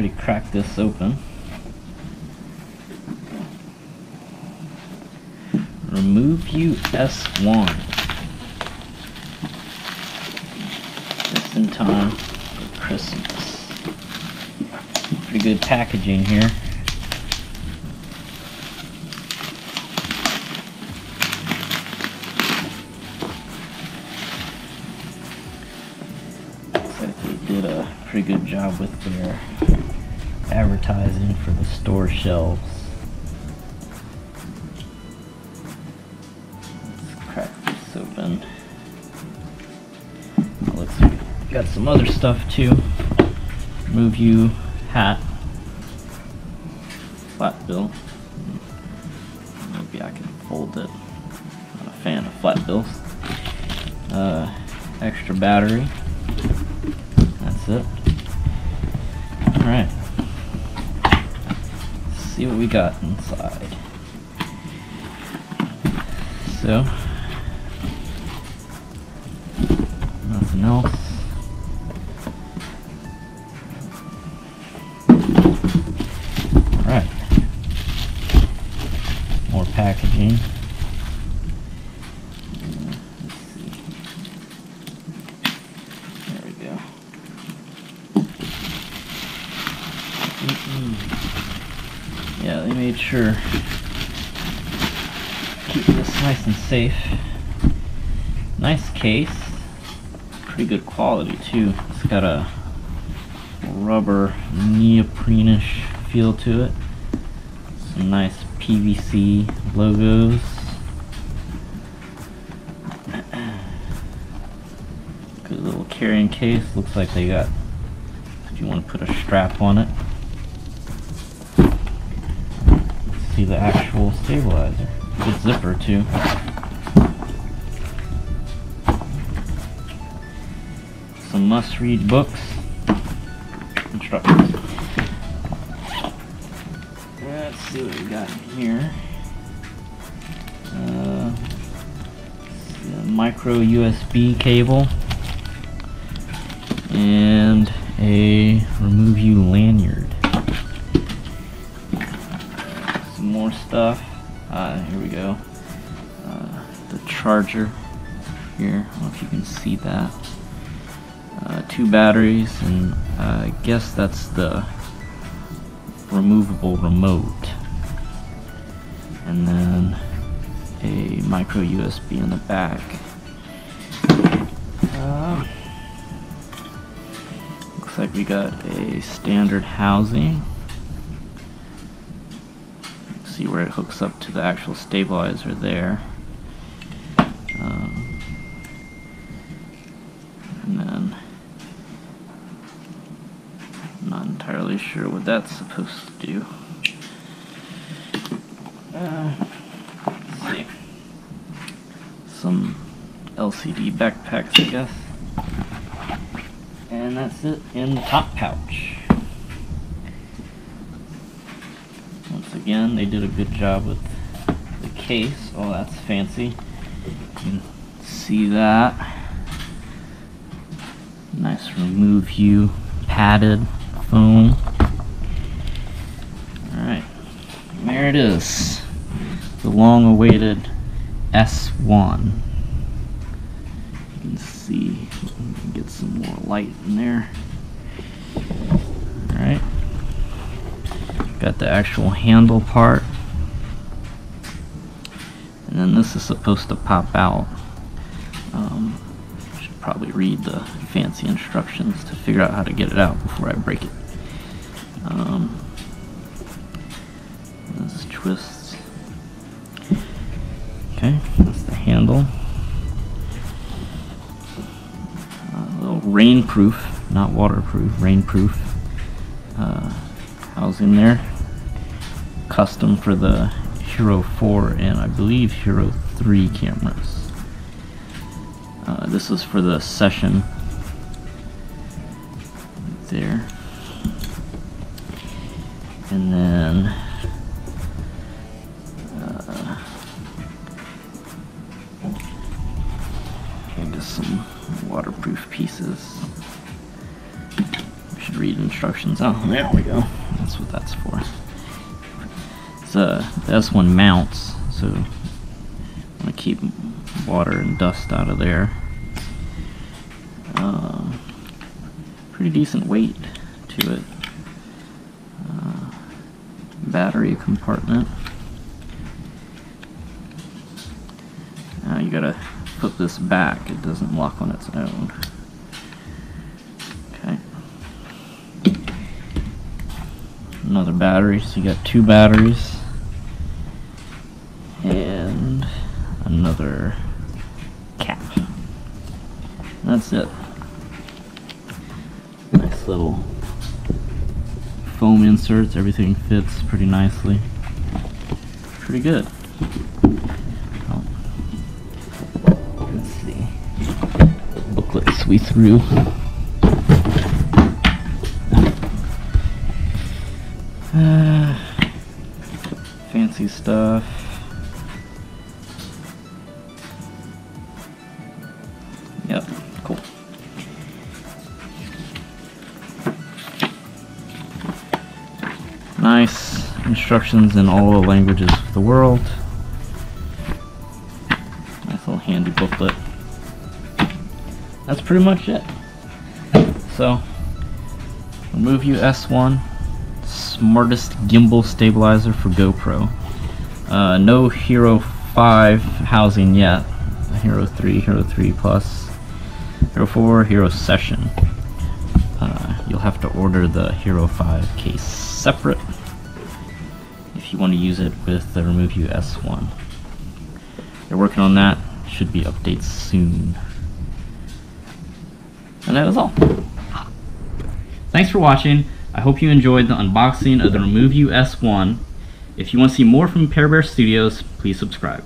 already cracked this open. REMOVU S1. Just in time for Christmas. Pretty good packaging here. They did a pretty good job with their advertising for the store shelves. Let's crack this open. Looks like we got some other stuff too. Move you hat. Flat bill. Maybe I can fold it. Not a fan of flat bills. Uh, extra battery. That's it. See what we got inside. So, nothing else. Alright. More packaging. There we go. Mm-mm. Yeah, they made sure keep this nice and safe. Nice case. Pretty good quality too. It's got a rubber neoprene-ish feel to it. Some nice PVC logos. Good little carrying case. Looks like they got, if you want to put a strap on it. See the actual stabilizer. Good zipper too. Some must-read books. Instructions. Let's see what we got here. Uh, a micro USB cable and a REMOVU lanyard. Stuff. Uh, here we go. Uh, the charger here. I don't know if you can see that. Uh, two batteries, and I guess that's the removable remote. And then a micro USB in the back. Uh, looks like we got a standard housing. See where it hooks up to the actual stabilizer there. Um, and then I'm not entirely sure what that's supposed to do. Uh, see. Some LCD backpacks, I guess. And that's it in the top pouch. Again, they did a good job with the case. Oh, that's fancy. You can see that. Nice REMOVU padded foam. Alright, there it is. The long awaited S1. You can see, get some more light in there. Alright. Got the actual handle part. And then this is supposed to pop out. Um, should probably read the fancy instructions to figure out how to get it out before I break it. Um, this twists. Okay, that's the handle. Uh, a little rainproof, not waterproof, rainproof uh, housing there. Custom for the Hero 4 and I believe Hero 3 cameras. Uh, this is for the session there. And then uh, into some waterproof pieces. We Should read instructions. Oh, there we go. That's what that's for. It's the S1 mounts, so I want to keep water and dust out of there. Uh, pretty decent weight to it. Uh, battery compartment. Now you gotta put this back, it doesn't lock on its own. Okay. Another battery, so you got two batteries. And another cap. That's it. Nice little foam inserts, everything fits pretty nicely. Pretty good. Oh. Let's see. The booklets we threw. Uh, fancy stuff. Nice instructions in all the languages of the world. Nice little handy booklet. That's pretty much it. So, REMOVU S1, smartest gimbal stabilizer for GoPro. Uh, no Hero 5 housing yet. Hero 3, Hero 3 Plus, Hero 4, Hero Session. Uh, you'll have to order the Hero 5 case separate if you want to use it with the REMOVU S1. They're working on that. Should be updates soon. And that is all. Thanks for watching. I hope you enjoyed the unboxing of the REMOVU S1. If you want to see more from PearBear Studios, please subscribe.